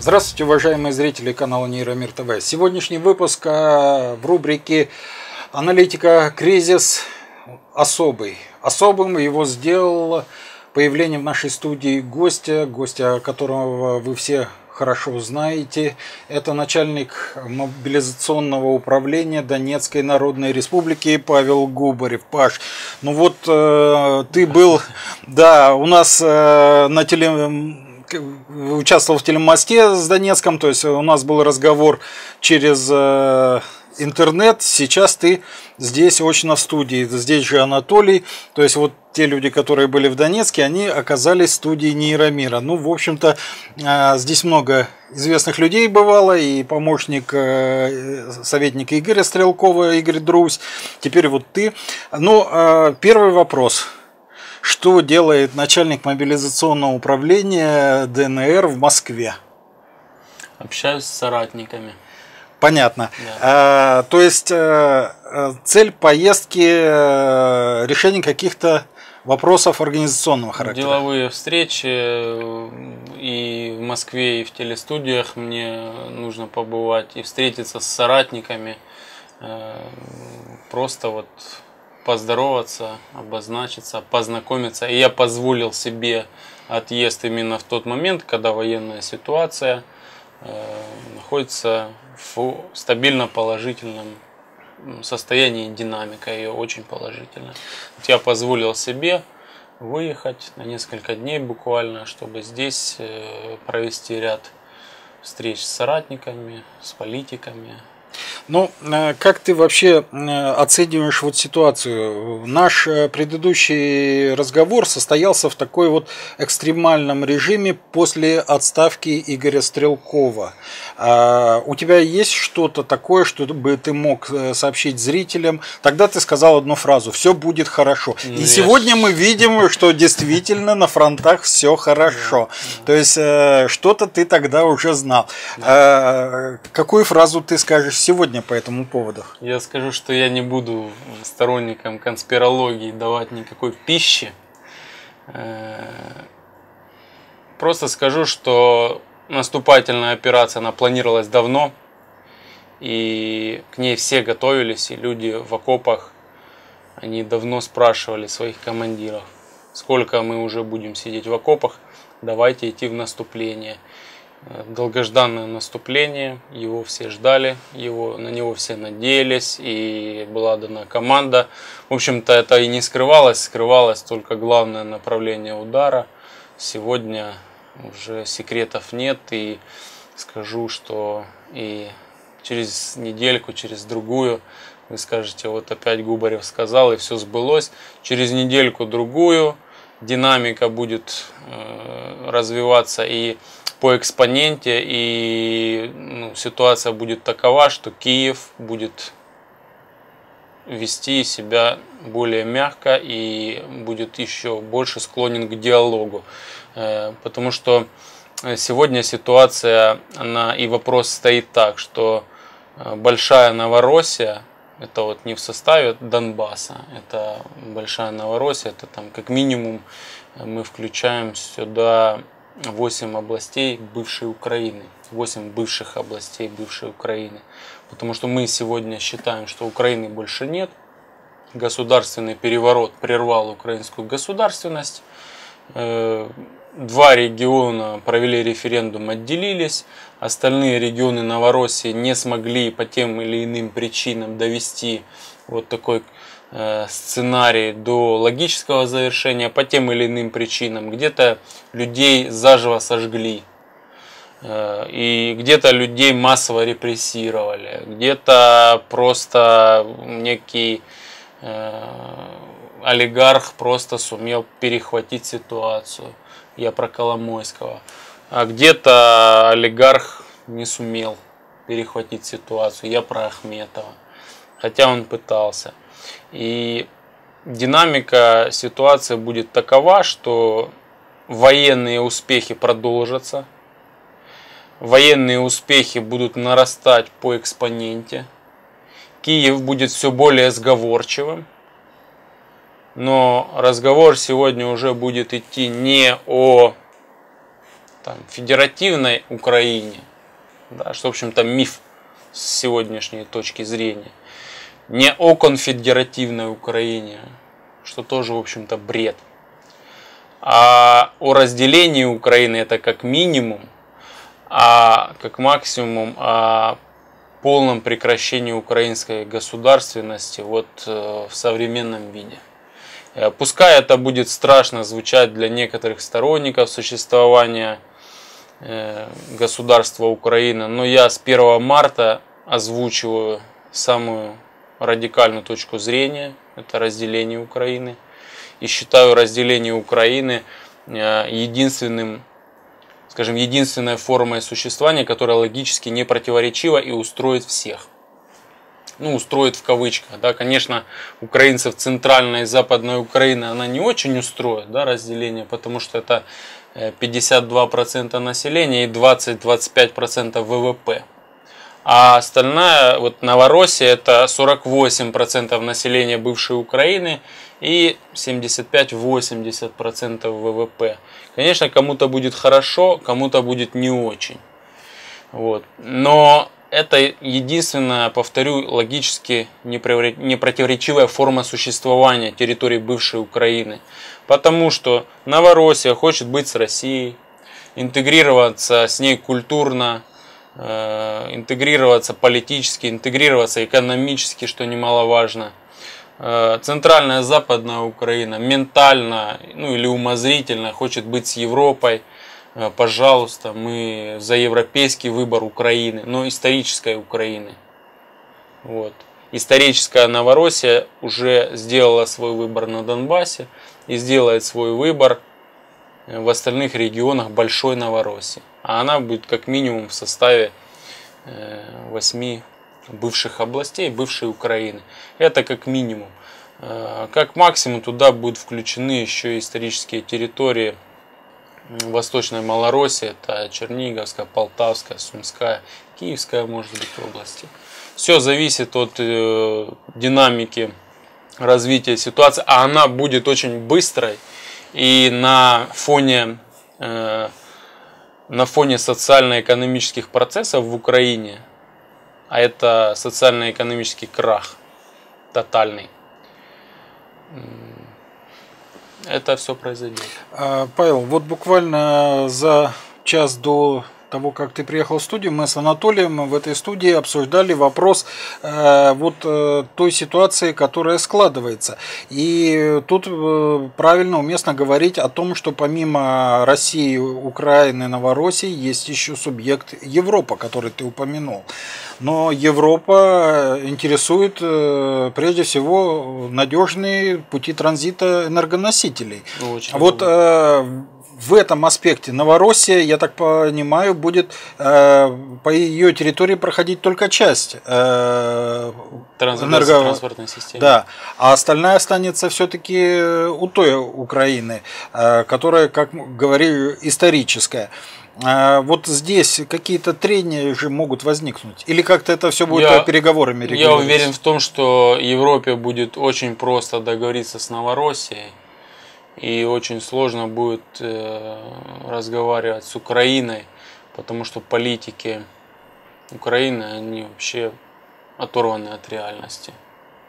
Здравствуйте, уважаемые зрители канала Нейромир ТВ. Сегодняшний выпуск э, в рубрике «Аналитика. Кризис» особый. Особым его сделал появление в нашей студии гостя, гостя которого вы все хорошо знаете. Это начальник мобилизационного управления Донецкой Народной Республики Павел Губарев. Паш, ну вот э, ты был, да, у нас э, на теле участвовал в телемосте с Донецком, то есть у нас был разговор через э, интернет, сейчас ты здесь очно в студии, здесь же Анатолий, то есть вот те люди, которые были в Донецке, они оказались в студии Нейромира. Ну, в общем-то, э, здесь много известных людей бывало, и помощник э, советника Игоря Стрелкова, Игорь Друзь, теперь вот ты. Ну, первый вопрос – что делает начальник мобилизационного управления ДНР в Москве? Общаюсь с соратниками. Понятно. Да. А, то есть э, э, цель поездки решение каких-то вопросов организационного характера. Деловые встречи и в Москве, и в телестудиях мне нужно побывать и встретиться с соратниками. Просто вот поздороваться, обозначиться, познакомиться. И я позволил себе отъезд именно в тот момент, когда военная ситуация находится в стабильно положительном состоянии, динамика ее очень положительная. Я позволил себе выехать на несколько дней буквально, чтобы здесь э, провести ряд встреч с соратниками, с политиками, ну, э, как ты вообще э, оцениваешь вот ситуацию? Наш э, предыдущий разговор состоялся в такой вот экстремальном режиме после отставки Игоря Стрелкова. А у тебя есть что-то такое, что бы ты мог сообщить зрителям? Тогда ты сказал одну фразу «все будет хорошо». И yes. сегодня мы видим, что действительно на фронтах все хорошо. То есть что-то ты тогда уже знал. А какую фразу ты скажешь сегодня по этому поводу? Я скажу, что я не буду сторонником конспирологии давать никакой пищи. Э, просто скажу, что наступательная операция, она планировалась давно, и к ней все готовились, и люди в окопах, они давно спрашивали своих командиров, сколько мы уже будем сидеть в окопах, давайте идти в наступление долгожданное наступление, его все ждали, его, на него все надеялись, и была дана команда. В общем-то, это и не скрывалось, скрывалось только главное направление удара. Сегодня уже секретов нет, и скажу, что и через недельку, через другую вы скажете, вот опять Губарев сказал, и все сбылось. Через недельку-другую динамика будет э, развиваться, и по экспоненте, и ну, ситуация будет такова, что Киев будет вести себя более мягко и будет еще больше склонен к диалогу. Э, потому что сегодня ситуация, она и вопрос стоит так, что э, большая Новороссия, это вот не в составе Донбасса, это большая Новороссия, это там как минимум мы включаем сюда 8 областей бывшей Украины, 8 бывших областей бывшей Украины. Потому что мы сегодня считаем, что Украины больше нет. Государственный переворот прервал украинскую государственность. Э, два региона провели референдум, отделились. Остальные регионы Новороссии не смогли по тем или иным причинам довести вот такой сценарий до логического завершения по тем или иным причинам. Где-то людей заживо сожгли, э, и где-то людей массово репрессировали, где-то просто некий э, олигарх просто сумел перехватить ситуацию. Я про Коломойского. А где-то олигарх не сумел перехватить ситуацию. Я про Ахметова. Хотя он пытался. И динамика ситуации будет такова, что военные успехи продолжатся. военные успехи будут нарастать по экспоненте. Киев будет все более сговорчивым. Но разговор сегодня уже будет идти не о там, федеративной Украине, да, что, в общем-то, миф с сегодняшней точки зрения, не о конфедеративной Украине, что тоже, в общем-то, бред, а о разделении Украины это как минимум, а как максимум о полном прекращении украинской государственности вот э, в современном виде. Э, пускай это будет страшно звучать для некоторых сторонников существования э, государства Украина, но я с 1 марта озвучиваю самую радикальную точку зрения, это разделение Украины. И считаю разделение Украины э, единственным, скажем, единственной формой существования, которая логически не противоречива и устроит всех. Ну, устроит в кавычках, да, конечно, украинцев центральной и западной Украины она не очень устроит, да, разделение, потому что это 52% э, населения и 20-25% ВВП. А остальная, вот Новороссия, это 48% населения бывшей Украины и 75-80% ВВП. Конечно, кому-то будет хорошо, кому-то будет не очень. Вот. Но это единственная, повторю, логически непротиворечивая форма существования территории бывшей Украины. Потому что Новороссия хочет быть с Россией, интегрироваться с ней культурно, интегрироваться политически, интегрироваться экономически, что немаловажно. Э, центральная Западная Украина ментально ну, или умозрительно хочет быть с Европой. Э, пожалуйста, мы за европейский выбор Украины, но исторической Украины. Вот. Историческая Новороссия уже сделала свой выбор на Донбассе и сделает свой выбор в остальных регионах Большой Новороссии а она будет как минимум в составе э, восьми бывших областей, бывшей Украины. Это как минимум. Э, как максимум туда будут включены еще исторические территории Восточной Малороссии, это Черниговская, Полтавская, Сумская, Киевская, может быть, области. Все зависит от э, динамики развития ситуации, а она будет очень быстрой и на фоне на фоне социально-экономических процессов в Украине, а это социально-экономический крах тотальный, это все произойдет. А, Павел, вот буквально за час до того, как ты приехал в студию, мы с Анатолием в этой студии обсуждали вопрос э, вот э, той ситуации, которая складывается. И тут э, правильно, уместно говорить о том, что помимо России, Украины, Новороссии есть еще субъект Европа, который ты упомянул. Но Европа интересует э, прежде всего надежные пути транзита энергоносителей. Очень вот э, в этом аспекте Новороссия, я так понимаю, будет э, по ее территории проходить только часть э, энерго... транспортной системы. Да, а остальная останется все-таки у той Украины, э, которая, как говорили, историческая. Э, вот здесь какие-то трения же могут возникнуть? Или как-то это все будет я, переговорами Я уверен в том, что Европе будет очень просто договориться с Новороссией и очень сложно будет э, разговаривать с Украиной, потому что политики Украины, они вообще оторваны от реальности.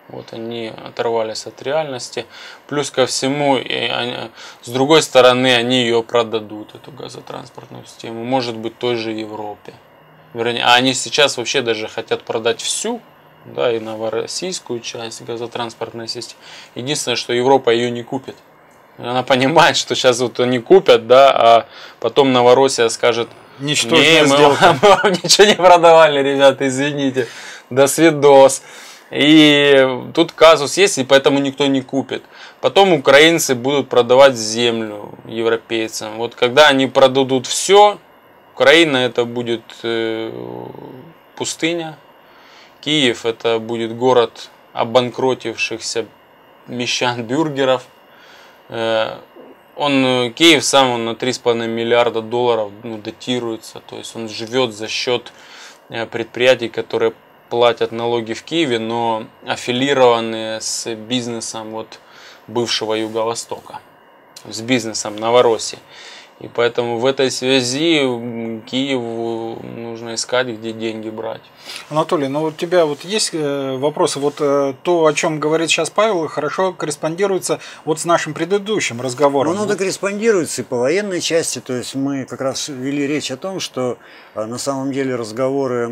Вот они оторвались от реальности. Плюс ко всему, они, с другой стороны, они ее продадут, эту газотранспортную систему, может быть, той же Европе. Вернее, а они сейчас вообще даже хотят продать всю, да, и новороссийскую часть газотранспортной системы. Единственное, что Европа ее не купит. Она понимает, что сейчас вот они купят, да, а потом Новороссия скажет, не, мы, мы вам ничего не продавали, ребята, извините, до свидос. И тут казус есть, и поэтому никто не купит. Потом украинцы будут продавать землю европейцам. Вот когда они продадут все, Украина это будет э, пустыня, Киев это будет город обанкротившихся мещан-бюргеров – он, э, Киев сам он на 3,5 миллиарда долларов ну, датируется, то есть он живет за счет э, предприятий, которые платят налоги в Киеве, но аффилированы с бизнесом вот бывшего Юго-Востока, с бизнесом Новороссии. И поэтому в этой связи Киеву нужно искать, где деньги брать. Анатолий, ну у тебя вот есть э, вопросы? Вот э, то, о чем говорит сейчас Павел, хорошо корреспондируется вот с нашим предыдущим разговором. Ну, оно корреспондируется и по военной части. То есть мы как раз вели речь о том, что э, на самом деле разговоры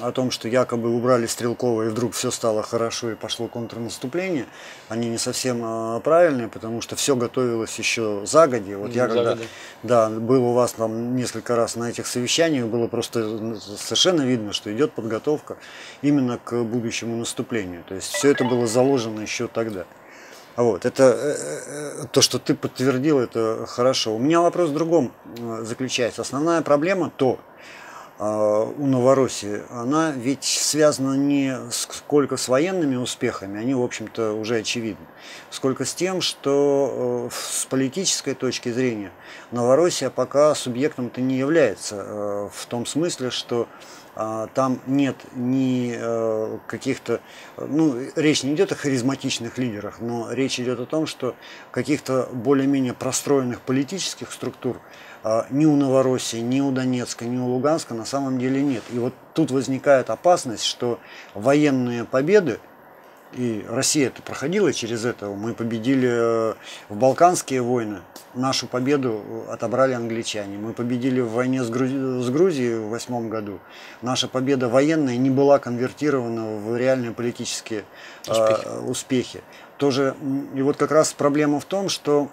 о том, что якобы убрали Стрелкова и вдруг все стало хорошо и пошло контрнаступление, они не совсем правильные, потому что все готовилось еще загоди. Вот я когда да, был у вас там несколько раз на этих совещаниях, было просто совершенно видно, что идет подготовка именно к будущему наступлению. То есть все это было заложено еще тогда. Вот, это э, э, то, что ты подтвердил, это хорошо. У меня вопрос в другом э, заключается. Основная проблема то, у Новороссии, она ведь связана не сколько с военными успехами, они, в общем-то, уже очевидны, сколько с тем, что э, с политической точки зрения Новороссия пока субъектом-то не является, э, в том смысле, что а, там нет ни э, каких-то, ну, речь не идет о харизматичных лидерах, но речь идет о том, что каких-то более-менее простроенных политических структур а, ни у Новороссии, ни у Донецка, ни у Луганска на самом деле нет. И вот тут возникает опасность, что военные победы, и Россия это проходила через это, мы победили э, в Балканские войны, нашу победу отобрали англичане, мы победили в войне с, Грузи... с Грузией в восьмом году, наша победа военная не была конвертирована в реальные политические успехи. Э, успехи. Тоже, и вот как раз проблема в том, что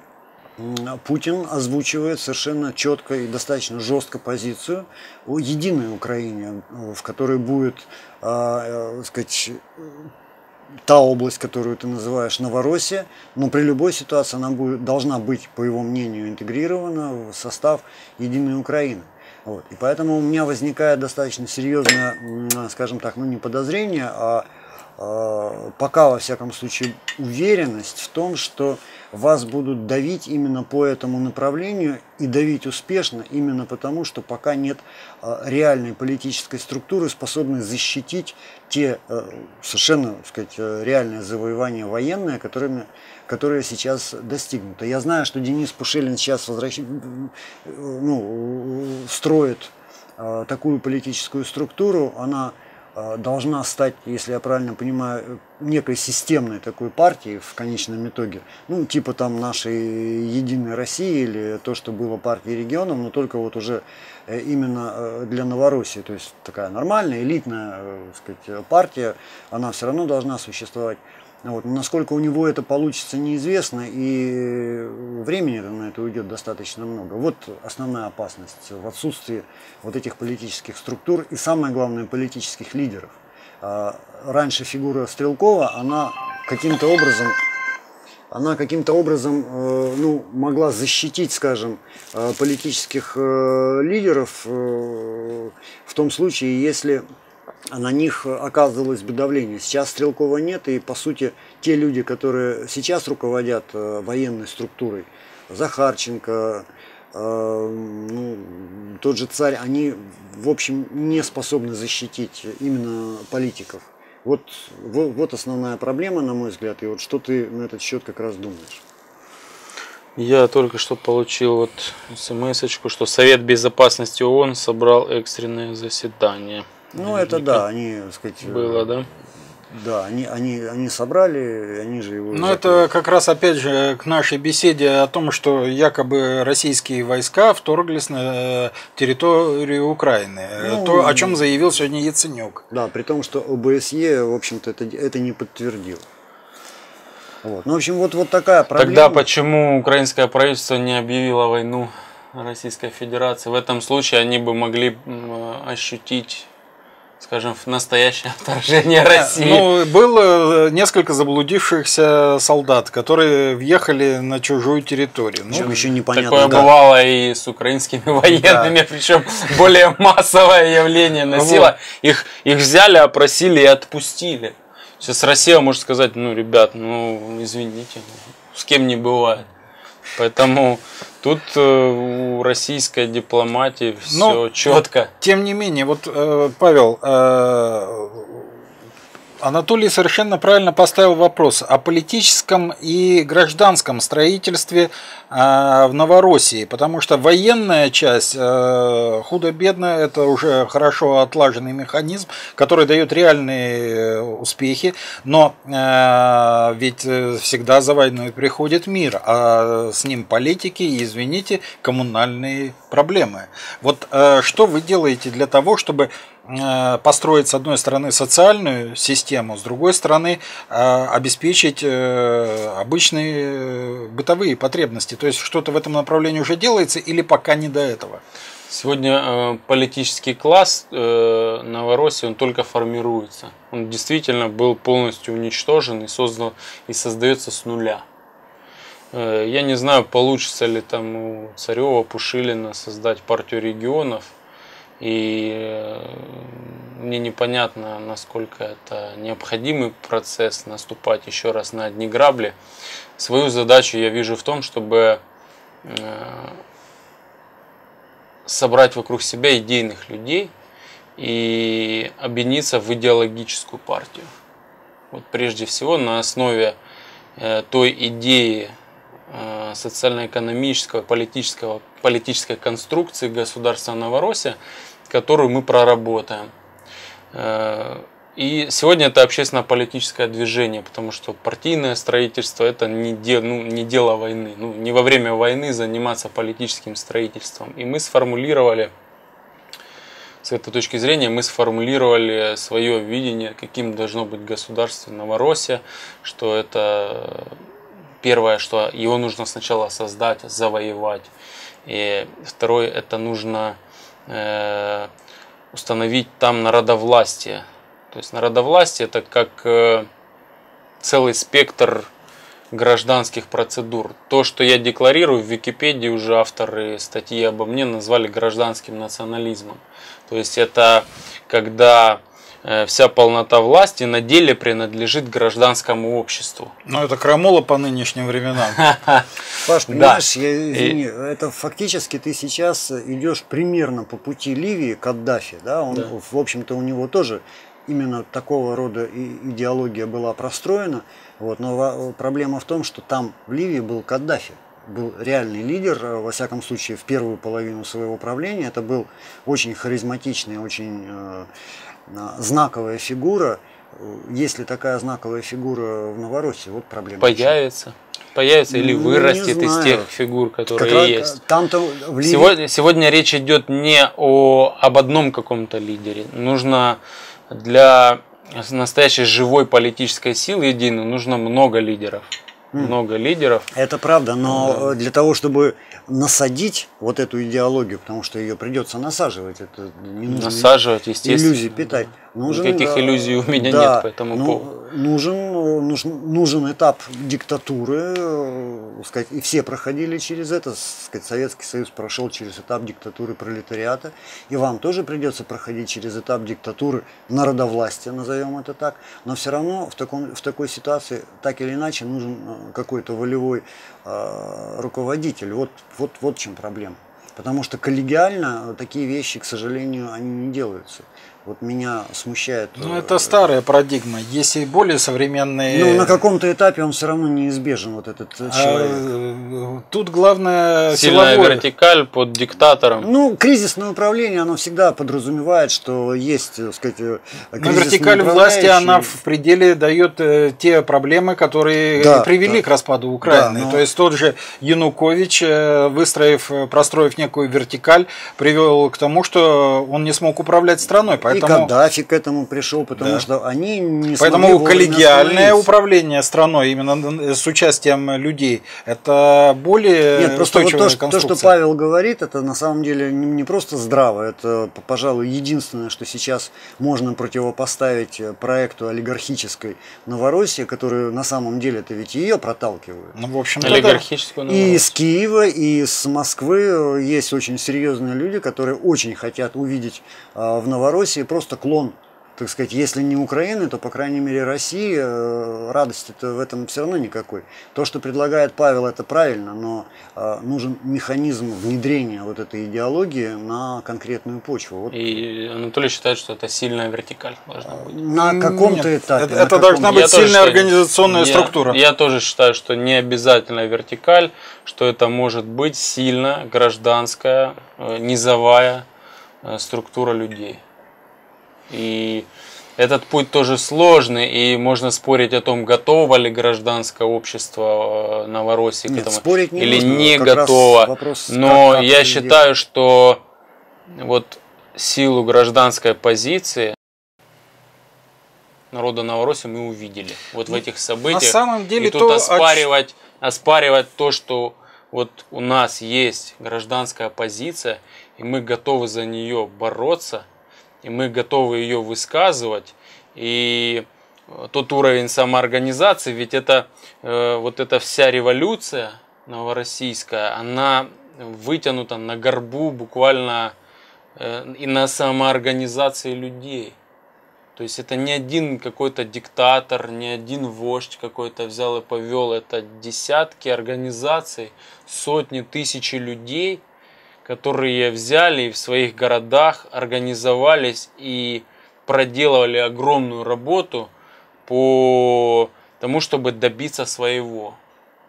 Путин озвучивает совершенно четко и достаточно жестко позицию о единой Украине, в которой будет, э, сказать, та область, которую ты называешь Новороссия, но при любой ситуации она будет, должна быть, по его мнению, интегрирована в состав единой Украины. Вот. И поэтому у меня возникает достаточно серьезное, скажем так, ну не подозрение, а пока, во всяком случае, уверенность в том, что вас будут давить именно по этому направлению и давить успешно именно потому, что пока нет э, реальной политической структуры, способной защитить те э, совершенно так сказать, реальные завоевания военные, которыми, которые сейчас достигнуты. Я знаю, что Денис Пушилин сейчас возвращ... ну, строит такую политическую структуру, она Э, должна стать, если я правильно понимаю, некой системной такой партией в конечном итоге. Ну, типа там нашей Единой России или то, что было партией регионов, но только вот уже э, именно э, для Новороссии. То есть такая нормальная, элитная сказать, партия, она все равно должна существовать. Вот. насколько у него это получится, неизвестно, и времени на это уйдет достаточно много. Вот основная опасность в отсутствии вот этих политических структур и, самое главное, политических лидеров. А, раньше фигура Стрелкова, она каким-то образом она каким-то образом э, ну, могла защитить, скажем, э, политических э, лидеров в том случае, если на них оказывалось бы давление. Сейчас Стрелкова нет, и по сути те люди, которые сейчас руководят э, военной структурой, Захарченко, э, ну, тот же царь, они в общем не способны защитить именно политиков. Вот, вот, вот основная проблема, на мой взгляд, и вот что ты на этот счет как раз думаешь? Я только что получил вот смс что Совет Безопасности ООН собрал экстренное заседание. Ну, это да, они, так сказать... Было, да? Да, они, они, они собрали, они же его... Ну, это как раз, опять же, к нашей беседе о том, что якобы российские войска вторглись на территорию Украины. Ну, То, о чем заявил сегодня Яценюк. Да, при том, что ОБСЕ, в общем-то, это, это не подтвердил. Вот. Ну, в общем, вот, вот такая проблема. Тогда почему украинское правительство не объявило войну Российской Федерации? В этом случае они бы могли ощутить скажем, в настоящее вторжение России. Ну, было несколько заблудившихся солдат, которые въехали на чужую территорию. Ну, еще непонятно. Такое как. бывало и с украинскими военными, да. причем более массовое явление носило. Вот. Их, их взяли, опросили и отпустили. Сейчас Россия может сказать, ну, ребят, ну, извините, с кем не бывает. Поэтому тут э, у российской дипломатии все Но, четко. Тем не менее, вот э, Павел, э, Анатолий совершенно правильно поставил вопрос о политическом и гражданском строительстве в Новороссии, потому что военная часть худо-бедно это уже хорошо отлаженный механизм, который дает реальные успехи, но ведь всегда за войной приходит мир, а с ним политики и, извините, коммунальные проблемы. Вот что вы делаете для того, чтобы Э, построить, с одной стороны, социальную систему, с другой стороны, э, обеспечить э, обычные бытовые потребности. То есть что-то в этом направлении уже делается или пока не до этого? Сегодня политический класс Новороссии, он только формируется. Он действительно был полностью уничтожен и создан и создается с нуля. Я не знаю, получится ли там у Царева, Пушилина создать партию регионов – и э, мне непонятно, насколько это необходимый процесс, наступать еще раз на одни грабли. Свою задачу я вижу в том, чтобы э, собрать вокруг себя идейных людей и объединиться в идеологическую партию. Вот прежде всего на основе э, той идеи социально-экономического, политического, политической конструкции государства Новороссия, которую мы проработаем. Э, и сегодня это общественно-политическое движение, потому что партийное строительство это не, де, ну, не дело войны. Ну, не во время войны заниматься политическим строительством. И мы сформулировали, с этой точки зрения, мы сформулировали свое видение, каким должно быть государство Новороссия, что это первое, что его нужно сначала создать, завоевать. И второе, это нужно Э, установить там народовластие. То есть народовластие это как э, целый спектр гражданских процедур. То, что я декларирую в Википедии, уже авторы статьи обо мне назвали гражданским национализмом. То есть это когда вся полнота власти на деле принадлежит гражданскому обществу. Ну, это крамола по нынешним временам. Паш, понимаешь, я, извини, это фактически ты сейчас идешь примерно по пути Ливии Каддафи, да, он, да. в общем-то, у него тоже именно такого рода идеология была простроена, вот, но проблема в том, что там в Ливии был Каддафи, был реальный лидер, во всяком случае, в первую половину своего правления, это был очень харизматичный, очень э, знаковая фигура. Есть ли такая знаковая фигура в Новороссии? Вот проблема. Появится. Появится или вырастет из тех фигур, которые как есть. Там-то в Ливии... сегодня, сегодня речь идет не о, об одном каком-то лидере. Нужно для настоящей живой политической силы единой нужно много лидеров много лидеров. Это правда, но для того, чтобы насадить вот эту идеологию, потому что ее придется насаживать, это не нужно насаживать, естественно. иллюзии питать. Нужен, Никаких иллюзий у меня да, нет по этому ну, поводу. Нужен, нужен, нужен этап диктатуры, э, сказать, и все проходили через это. Сказать, Советский Союз прошел через этап диктатуры пролетариата, и вам тоже придется проходить через этап диктатуры народовластия, назовем это так. Но все равно в, таком, в такой ситуации так или иначе нужен э, какой-то волевой э, руководитель. Вот, вот, вот в чем проблема. Потому что коллегиально такие вещи, к сожалению, они не делаются. Вот меня смущает. Ну, это старая парадигма. Есть и более современные. Ну, на каком-то этапе он все равно неизбежен, вот этот а, человек. А, тут главное Сильная силовое. вертикаль под диктатором. Ну, кризисное управление, оно всегда подразумевает, что есть, так сказать, э, Но вертикаль власти, она в пределе дает э, те проблемы, которые да, привели да. к распаду Украины. Да, но... То есть тот же Янукович, э, выстроив, простроив некую вертикаль, привел к тому, что он не смог управлять страной. Поэтому Поэтому... И Каддафи к этому пришел, потому да. что они не Поэтому коллегиальное управление страной именно с участием людей это более Нет, просто вот то, то, что Павел говорит, это на самом деле не просто здраво, это, пожалуй, единственное, что сейчас можно противопоставить проекту олигархической Новороссии, которую на самом деле это ведь ее проталкивают. Ну, в общем, олигархическую И из Киева, и с Москвы есть очень серьезные люди, которые очень хотят увидеть а, в Новороссии просто клон так сказать, если не Украины, то, по крайней мере, России э, радости-то в этом все равно никакой. То, что предлагает Павел, это правильно, но э, нужен механизм внедрения вот этой идеологии на конкретную почву. Вот. И Анатолий считает, что это сильная вертикаль должна быть. На каком-то Нет, этапе. Это, это должна быть Я сильная считаю- организационная я- структура. Я тоже считаю, что не обязательно вертикаль, что это может быть сильно гражданская, э, низовая э, структура людей. И этот путь тоже сложный, и можно спорить о том, готово ли гражданское общество э, Новороссии к Нет, этому, спорить не или нужно, не как готово. вопрос, как- Но как я это считаю, что вот силу гражданской позиции народа Новороссии мы увидели. Вот в этих событиях. Ну, самом деле и тут то, о оспаривать, оспаривать то, что вот у нас есть гражданская позиция, и мы готовы за нее бороться, и мы готовы ее высказывать, и э, тот уровень самоорганизации, ведь это э, вот эта вся революция новороссийская, она вытянута на горбу буквально э, и на самоорганизации людей. То есть это не один какой-то диктатор, не один вождь какой-то взял и повел. Это десятки организаций, сотни, тысячи людей, которые взяли и в своих городах организовались и проделывали огромную работу по тому, чтобы добиться своего.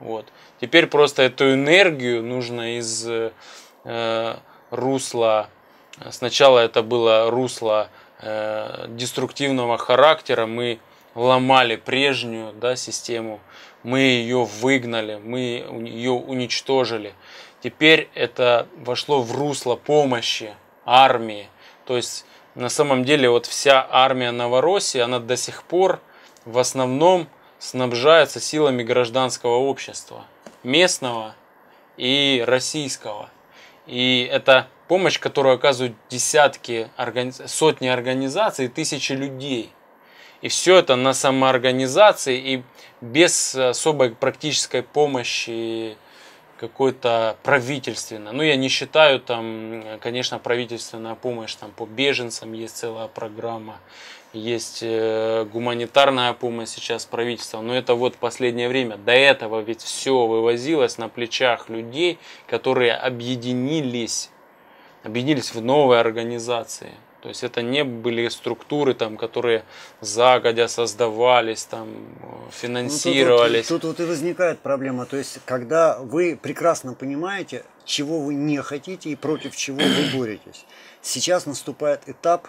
Вот. Теперь просто эту энергию нужно из э, русла, сначала это было русло э, деструктивного характера, мы ломали прежнюю да, систему, мы ее выгнали, мы ее уничтожили. Теперь это вошло в русло помощи армии. То есть на самом деле вот вся армия Новороссии, она до сих пор в основном снабжается силами гражданского общества, местного и российского. И это помощь, которую оказывают десятки, сотни организаций, тысячи людей. И все это на самоорганизации и без особой практической помощи какой-то правительственной. Ну, я не считаю там, конечно, правительственная помощь там по беженцам есть целая программа, есть э, гуманитарная помощь сейчас правительства, но это вот последнее время. До этого ведь все вывозилось на плечах людей, которые объединились, объединились в новые организации. То есть это не были структуры, там, которые загодя создавались, там, финансировались. Ну, тут, вот, тут вот и возникает проблема. То есть, когда вы прекрасно понимаете, чего вы не хотите и против чего вы боретесь. Сейчас наступает этап,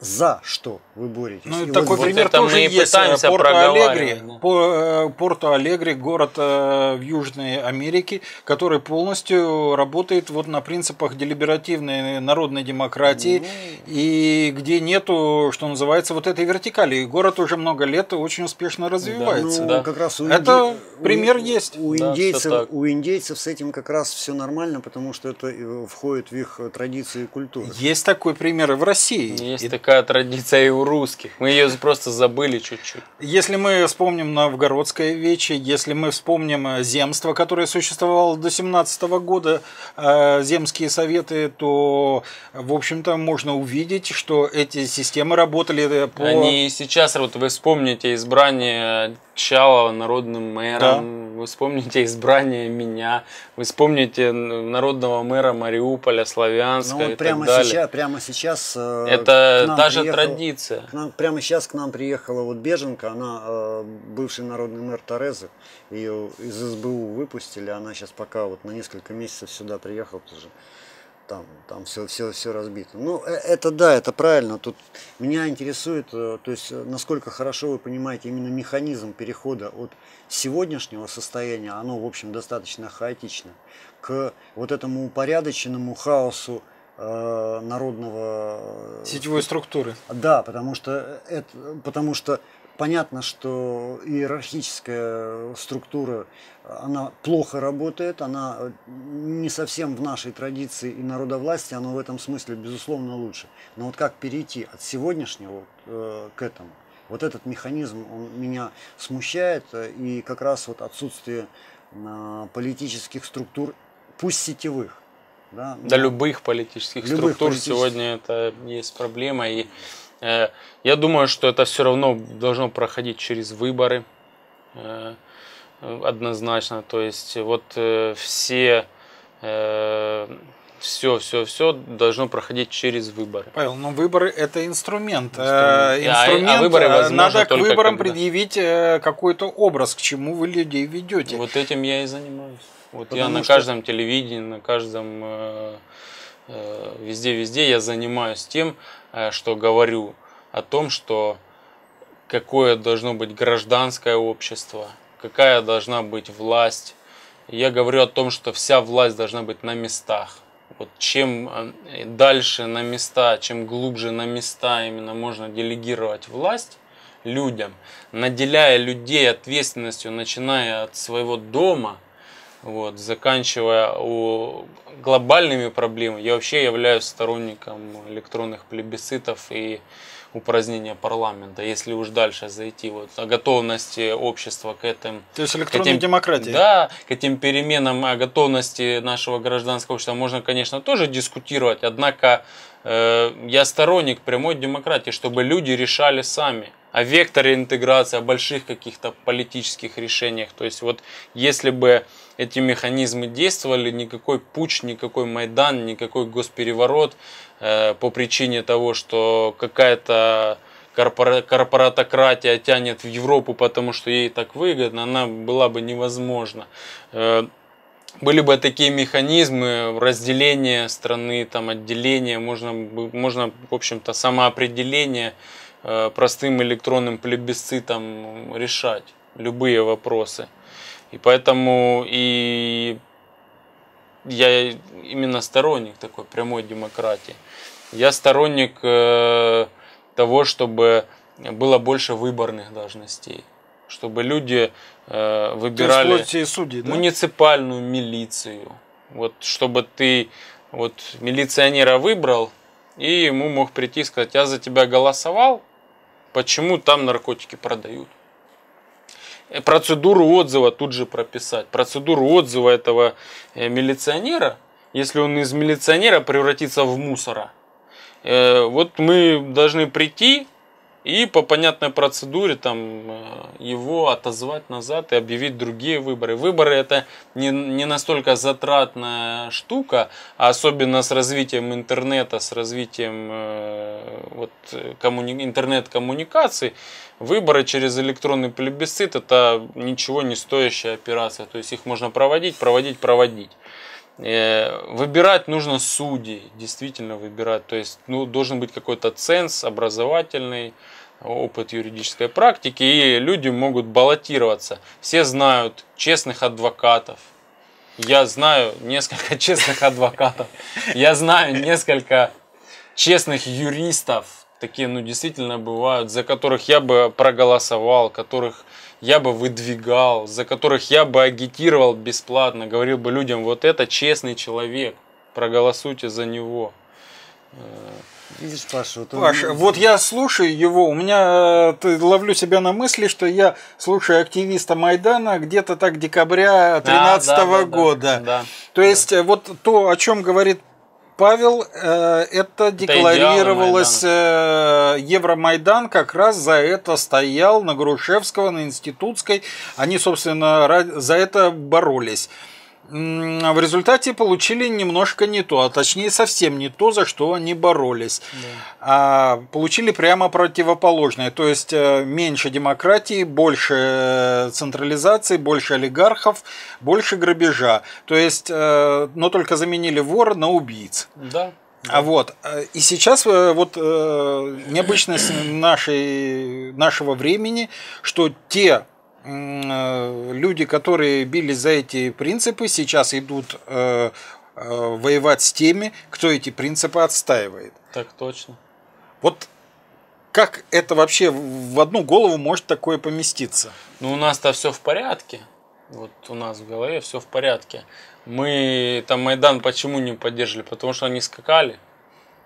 за что вы боретесь. Ну, И такой вот пример это тоже мы есть. пытаемся Порто-Алегри. да. Э, Порто-Алегри, город э, в Южной Америке, который полностью работает вот на принципах делиберативной народной демократии, и где нету, что называется, вот этой вертикали. И город уже много лет очень успешно развивается. Ну, да. как раз у Это инди- пример у- есть. У Да, индейцев, у индейцев с этим как раз все нормально, потому что это э, входит в их э, традиции и культуру. Есть такой пример и в России. Есть И такая традиция и у русских. Мы ее просто забыли чуть-чуть. Если мы вспомним Новгородское вече, если мы вспомним э, земство, которое существовало до 17 года, э, земские советы, то, в общем-то, можно увидеть, что эти системы работали э, по... Они сейчас, вот вы вспомните избрание Чалова народным мэром, вы вспомните избрание меня, вы вспомните народного мэра Мариуполя, Славянска Ну, и вот прямо так далее. сейчас, прямо сейчас э, Это к нам та же приехал- традиция. к нам- прямо сейчас к нам приехала вот беженка, она э, бывший народный мэр Торезы, ее из СБУ выпустили, она сейчас пока вот на несколько месяцев сюда приехала, что там, там все, все, все разбито. Ну, э, это да, это правильно. Тут меня интересует, э, то есть, э, насколько хорошо вы понимаете именно механизм перехода от сегодняшнего состояния, оно, в общем, достаточно хаотично, к вот этому упорядоченному хаосу э, народного сетевой структуры. да, потому что это, потому что понятно, что иерархическая структура, она плохо работает, она э, не совсем в нашей традиции и народовластия, она в этом смысле безусловно лучше. Но вот как перейти от сегодняшнего э, к этому? Вот этот механизм, он меня смущает, э, и как раз вот отсутствие э, политических структур, пусть сетевых, да, Да любых политических Любых структур политических. сегодня это есть проблема. И я думаю, что это все равно должно проходить через выборы э, однозначно. То есть вот э, все все, все, все должно проходить через выборы. Павел, но выборы это инструмент. Инструмент, инструмент а, а выборы надо к выборам когда... предъявить какой-то образ, к чему вы людей ведете. Вот этим я и занимаюсь. Вот Потому я на что... каждом телевидении, на каждом везде-везде я занимаюсь тем, что говорю о том, что какое должно быть гражданское общество, какая должна быть власть. Я говорю о том, что вся власть должна быть на местах. Вот чем э, дальше на места, чем глубже на места именно можно делегировать власть людям, наделяя людей ответственностью, начиная от своего дома, вот, заканчивая у глобальными проблемами. Я вообще являюсь сторонником электронных плебисцитов и упразднения парламента, если уж дальше зайти, вот, о готовности общества к этим... То есть электронной этим, демократии. Да, к этим переменам, о готовности нашего гражданского общества можно, конечно, тоже дискутировать, однако э, я сторонник прямой демократии, чтобы люди решали сами о векторе интеграции, о больших каких-то политических решениях. То есть вот если бы эти механизмы действовали, никакой путь, никакой Майдан, никакой госпереворот э, по причине того, что какая-то корпора- корпоратократия тянет в Европу, потому что ей так выгодно, она была бы невозможна. Э, были бы такие механизмы разделения страны, там, отделения, можно, можно в общем-то, самоопределение простым электронным плебисцитом решать любые вопросы. И поэтому и я именно сторонник такой прямой демократии. Я сторонник э, того, чтобы было больше выборных должностей, чтобы люди э, выбирали судьи, да? муниципальную милицию. Вот чтобы ты вот милиционера выбрал, и ему мог прийти и сказать, я за тебя голосовал, почему там наркотики продают процедуру отзыва тут же прописать. Процедуру отзыва этого э, милиционера, если он из милиционера превратится в мусора. Э, вот мы должны прийти и по понятной процедуре там э, его отозвать назад и объявить другие выборы. Выборы это не, не настолько затратная штука, а особенно с развитием интернета, с развитием э, вот, коммуни... интернет-коммуникаций, выборы через электронный плебисцит это ничего не стоящая операция. То есть их можно проводить, проводить, проводить. Э, выбирать нужно судей, действительно выбирать. То есть ну, должен быть какой-то ценз образовательный, опыт юридической практики, и люди могут баллотироваться. Все знают честных адвокатов. Я знаю несколько честных адвокатов. Я знаю несколько честных юристов. Такие, ну, действительно бывают, за которых я бы проголосовал, которых я бы выдвигал, за которых я бы агитировал бесплатно, говорил бы людям, вот это честный человек, проголосуйте за него. Видишь, Паша, вот, Паша, вот я слушаю его, у меня ты, ловлю себя на мысли, что я слушаю активиста Майдана где-то так декабря 2013 да, да, года. Да, да, То есть да. вот то, о чем говорит Павел, э, это декларировалось э, Евромайдан, как раз за это стоял на Грушевского, на Институтской. Они, собственно, за это боролись в результате получили немножко не то, а точнее совсем не то, за что они боролись. Да. А получили прямо противоположное, то есть э, меньше демократии, больше централизации, больше олигархов, больше грабежа. То есть, э, но только заменили вора на убийц. Да. А вот э, и сейчас вот необычность нашей, нашего времени, что те Э, люди, которые бились за эти принципы, сейчас идут э, э, воевать с теми, кто эти принципы отстаивает. Так точно. Вот как это вообще в одну голову может такое поместиться? Ну, у нас-то все в порядке. Вот у нас в голове все в порядке. Мы там Майдан почему не поддерживали? Потому что они скакали.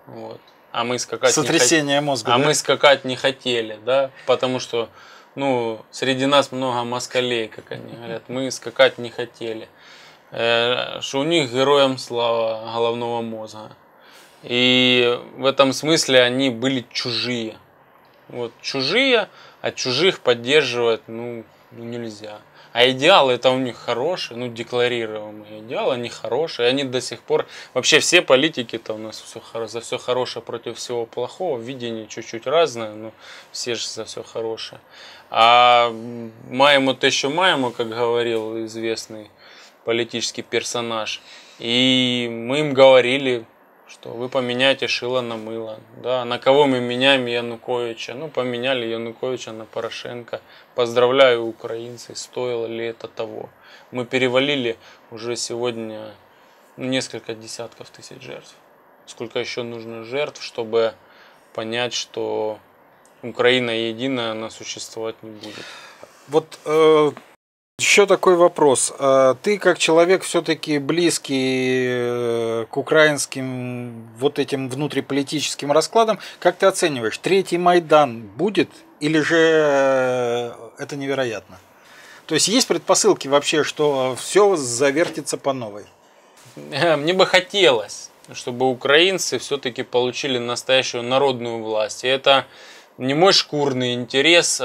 Вот. А мы скакать Сотрясение не мозга. А да? мы скакать не хотели, да, потому что ну, среди нас много москалей, как они говорят, мы скакать не хотели. Э, что у них героям слава головного мозга. И в этом смысле они были чужие. Вот чужие, а чужих поддерживать, ну, нельзя. А идеал это у них хороший, ну декларируемый идеал, они хорошие, они до сих пор, вообще все политики-то у нас все, за все хорошее против всего плохого, видение чуть-чуть разное, но все же за все хорошее. А маємо то еще маємо, как говорил известный политический персонаж. И мы им говорили, что вы поменяете шило на мыло. Да, на кого мы меняем Януковича? Ну, поменяли Януковича на Порошенко. Поздравляю украинцы, стоило ли это того. Мы перевалили уже сегодня несколько десятков тысяч жертв. Сколько еще нужно жертв, чтобы понять, что Украина единая, она существовать не будет. Вот э, еще такой вопрос. А ты как человек все-таки близкий э, к украинским вот этим внутриполитическим раскладам, как ты оцениваешь, третий Майдан будет или же э, это невероятно? То есть есть предпосылки вообще, что все завертится по новой? Э, мне бы хотелось, чтобы украинцы все-таки получили настоящую народную власть. И это не мой шкурный интерес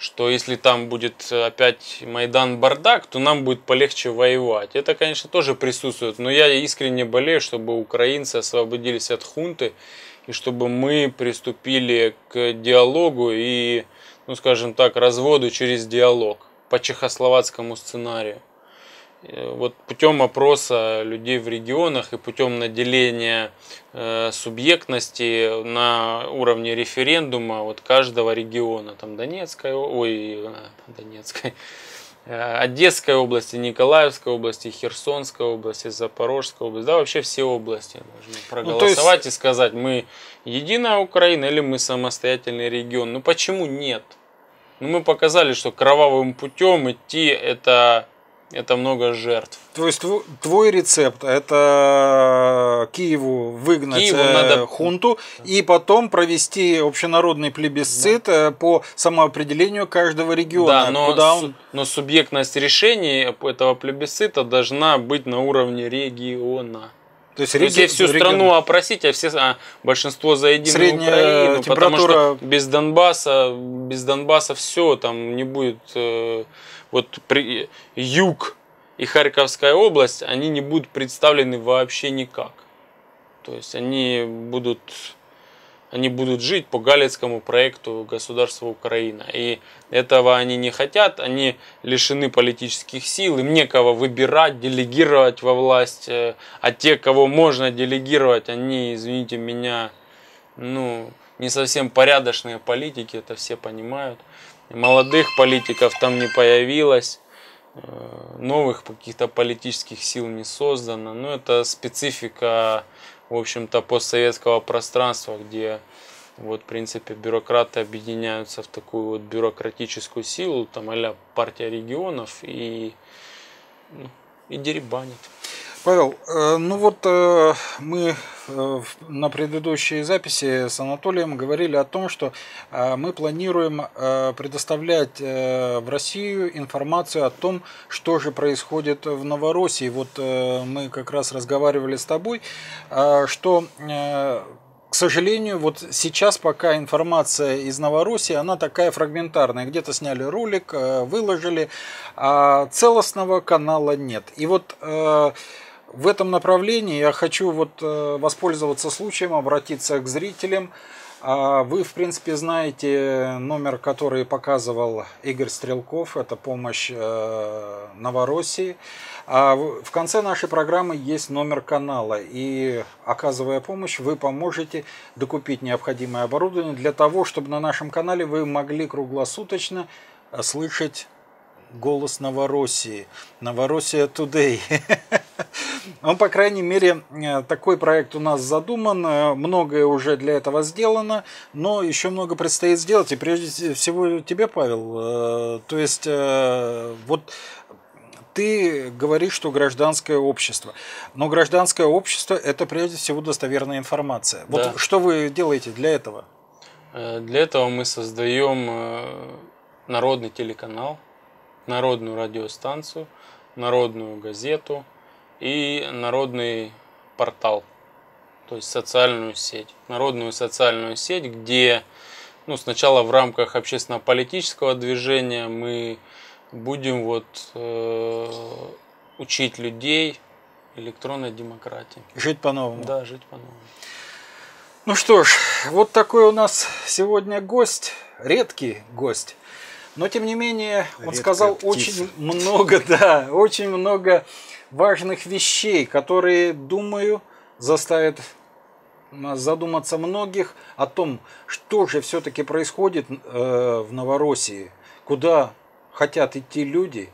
что если там будет опять Майдан бардак, то нам будет полегче воевать. Это, конечно, тоже присутствует, но я искренне болею, чтобы украинцы освободились от хунты и чтобы мы приступили к диалогу и, ну скажем так, разводу через диалог по чехословацкому сценарию. Э, вот путем опроса людей в регионах и путем наделения э, субъектности на уровне референдума вот каждого региона, там Донецкой, ой, э, Донецкой, Одесской области, Николаевской области, Херсонской области, Запорожской области, да, вообще все области должны проголосовать ну, есть... и сказать, мы единая Украина или мы самостоятельный регион. Ну почему нет? Ну мы показали, что кровавым путем идти это это много жертв. То есть твой рецепт это Киеву выгнать Киеву э, надо... хунту и потом провести общенародный плебисцит да. Э, по самоопределению каждого региона. Да, но, куда он... но субъектность решений этого плебисцита должна быть на уровне региона. То есть, реги... всю регион... страну опросить, а все а большинство за единую Средняя Украину, температура... потому что без Донбасса, без Донбасса все там не будет. Э, вот при, юг и Харьковская область, они не будут представлены вообще никак. То есть они будут, они будут жить по Галицкому проекту государства Украина. И этого они не хотят, они лишены политических сил, им некого выбирать, делегировать во власть. Э, а те, кого можно делегировать, они, извините меня, ну, не совсем порядочные политики, это все понимают молодых политиков там не появилось, э, новых каких-то политических сил не создано. Но это специфика, в общем-то, постсоветского пространства, где вот, в принципе, бюрократы объединяются в такую вот бюрократическую силу, там, а партия регионов и, ну, и деребанит. Павел, э, ну вот э, мы э, на предыдущей записи с Анатолием говорили о том, что мы планируем предоставлять в Россию информацию о том, что же происходит в Новороссии. Вот мы как раз разговаривали с тобой, что к сожалению, вот сейчас пока информация из Новороссии, она такая фрагментарная. Где-то сняли ролик, выложили, а целостного канала нет. И вот в этом направлении я хочу вот э, воспользоваться случаем, обратиться к зрителям. А вы, в принципе, знаете номер, который показывал Игорь Стрелков, это помощь э, Новороссии. А в конце нашей программы есть номер канала, и оказывая помощь, вы поможете докупить необходимое оборудование для того, чтобы на нашем канале вы могли круглосуточно слышать голос Новороссии. Новороссия Today. Ну, по крайней мере, э, такой проект у нас задуман, э, многое уже для этого сделано, но еще много предстоит сделать. И прежде всего тебе, Павел, э, то есть вот ты говоришь, что гражданское общество. Но гражданское общество – это прежде всего достоверная информация. Вот да. что вы делаете для этого? Для этого мы создаем народный телеканал, народную радиостанцию, народную газету и народный портал, то есть социальную сеть. Народную социальную сеть, где ну, сначала в рамках общественно-политического движения мы будем вот э, учить людей электронной демократии. Жить по-новому. Да, жить по-новому. Ну что ж, вот такой у нас сегодня гость, редкий гость. Но тем не менее, он Редкая сказал птица. очень много, да, очень много важных вещей, которые, думаю, заставят задуматься многих о том, что же все-таки происходит э, в Новороссии, куда хотят идти люди,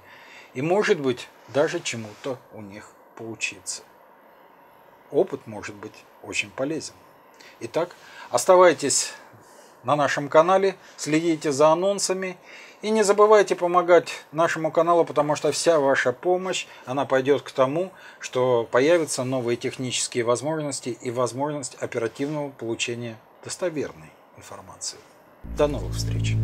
и, может быть, даже чему-то у них поучиться. Опыт может быть очень полезен. Итак, оставайтесь на нашем канале, следите за анонсами и не забывайте помогать нашему каналу, потому что вся ваша помощь, она пойдет к тому, что появятся новые технические возможности и возможность оперативного получения достоверной информации. До новых встреч!